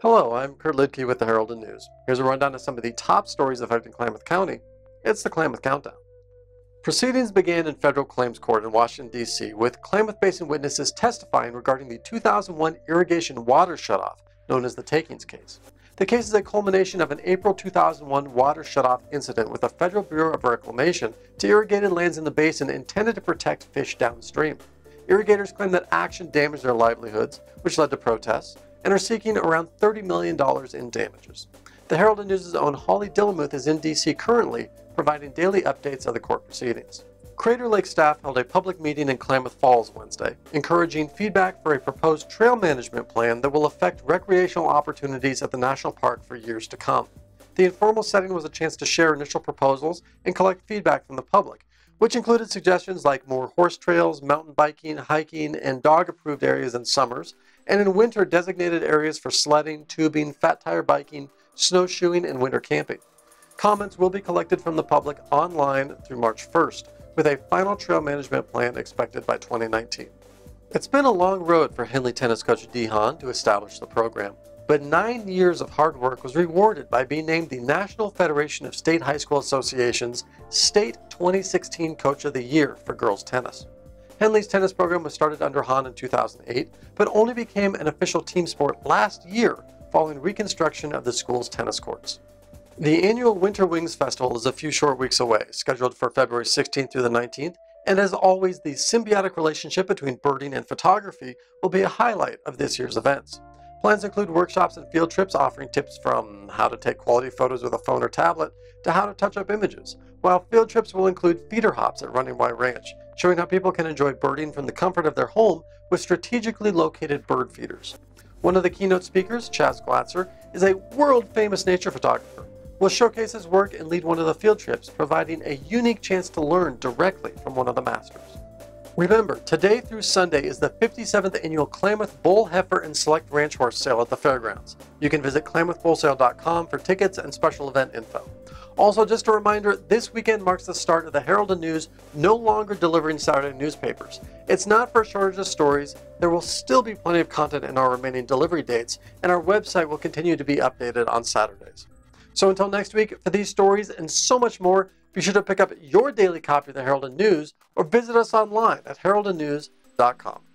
Hello, I'm Kurt Liedtke with the Herald and News. Here's a rundown of some of the top stories affecting Klamath County. It's the Klamath Countdown. Proceedings began in federal claims court in Washington, D.C., with Klamath Basin witnesses testifying regarding the 2001 irrigation water shutoff, known as the Takings case. The case is a culmination of an April 2001 water shutoff incident with the Federal Bureau of Reclamation to irrigated lands in the basin intended to protect fish downstream. Irrigators claim that action damaged their livelihoods, which led to protests, and are seeking around $30 million in damages. The Herald and News' own Holly Dillemuth is in D.C. currently, providing daily updates of the court proceedings. Crater Lake staff held a public meeting in Klamath Falls Wednesday, encouraging feedback for a proposed trail management plan that will affect recreational opportunities at the national park for years to come. The informal setting was a chance to share initial proposals and collect feedback from the public, which included suggestions like more horse trails, mountain biking, hiking, and dog approved areas in summers, and in winter designated areas for sledding, tubing, fat tire biking, snowshoeing, and winter camping. Comments will be collected from the public online through March 1st, with a final trail management plan expected by 2019. It's been a long road for Henley tennis coach Dee Hahn to establish the program, but nine years of hard work was rewarded by being named the National Federation of State High School Association's State 2016 Coach of the Year for girls tennis. Henley's tennis program was started under Hahn in 2008, but only became an official team sport last year following reconstruction of the school's tennis courts. The annual Winter Wings Festival is a few short weeks away, scheduled for February 16th through the 19th, and as always, the symbiotic relationship between birding and photography will be a highlight of this year's events. Plans include workshops and field trips offering tips from how to take quality photos with a phone or tablet to how to touch up images, while field trips will include feeder hops at Running Y Ranch, showing how people can enjoy birding from the comfort of their home with strategically located bird feeders. One of the keynote speakers, Chas Glatzer, is a world famous nature photographer. Will showcase his work and lead one of the field trips, providing a unique chance to learn directly from one of the masters. Remember, today through Sunday is the 57th annual Klamath Bull, Heifer, and Select Ranch Horse Sale at the fairgrounds. You can visit klamathbullsale.com for tickets and special event info. Also, just a reminder, this weekend marks the start of the Herald and News no longer delivering Saturday newspapers. It's not for a shortage of stories, there will still be plenty of content in our remaining delivery dates, and our website will continue to be updated on Saturdays. So until next week, for these stories and so much more, be sure to pick up your daily copy of the Herald and News or visit us online at heraldandnews.com.